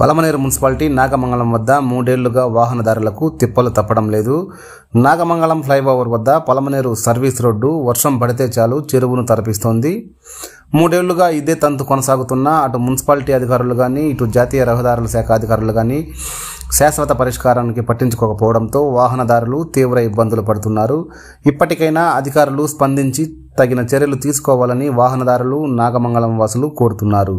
Palamaner municipality Nagamangalam వద్ద మూడేళ్ళుగా వాహనదారులకు తిప్పలు తప్పడం లేదు. నాగమంగళం ఫ్లైఓవర్ వద్ద పలమనేరు సర్వీస్ రోడ్డు వర్షం పడితే చాలు చెరువును తరపిస్తోంది. మూడేళ్ళుగా ఇదే తంతు కొనసాగుతున్నా అటు మున్సిపాలిటీ అధికారులు కానీ ఇటు జాతీయ రహదారుల శాఖ అధికారులు కానీ శాశ్వత పరిష్కారానికి పట్టించుకోకపోవడంతో వాహనదారులు తీవ్ర ఇబ్బందులు పడుతున్నారు. ఇప్పటికైనా అధికారులు స్పందించి తగిన చర్యలు తీసుకోవాలని వాహనదారులు నాగమంగళం వాసులు కోరుతున్నారు.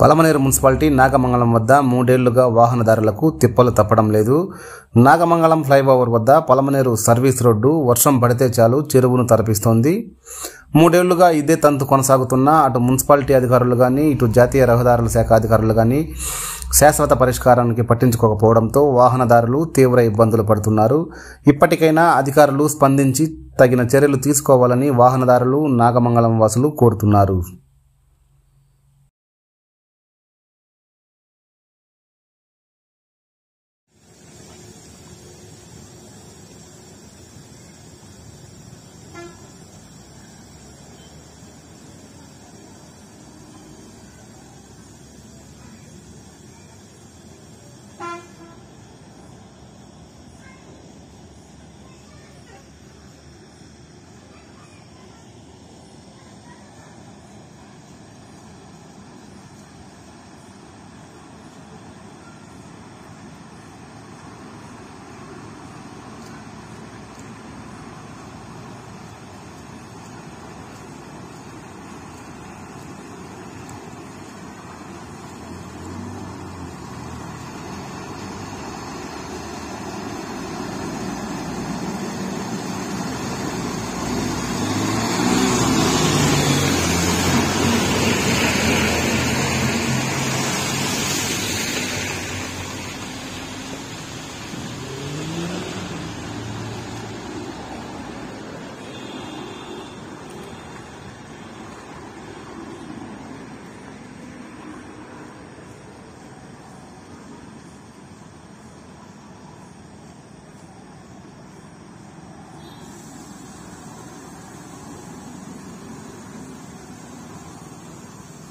పలమనేరు మున్సిపాలిటీ నాగమంగళం వద్ద మూడేళ్ళుగా వాహనదారులకు తిప్పలు తప్పడం లేదు. నాగమంగళం ఫ్లైఓవర్ వద్ద పలమనేరు సర్వీస్ రోడ్డు వర్షం పడితే చాలు చెరువును తరపిస్తోంది మూడేళ్ళుగా ఇదే తంతు కొనసాగుతున్నా అటు మున్సిపాలిటీ అధికారులు కానీ ఇటు జాతీయ రహదారుల శాఖ అధికారులు కానీ శాశ్వత పరిష్కారానికి పట్టించుకోకపోవడంతో వాహనదారులు తీవ్ర ఇబ్బందులు పడుతున్నారు. ఇప్పటికైనా అధికారులు స్పందించి తగిన చర్యలు తీసుకోవాలని వాహనదారులు నాగమంగళం వాసులు కోరుతున్నారు.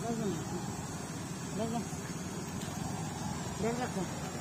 Gel gel. Gel gel.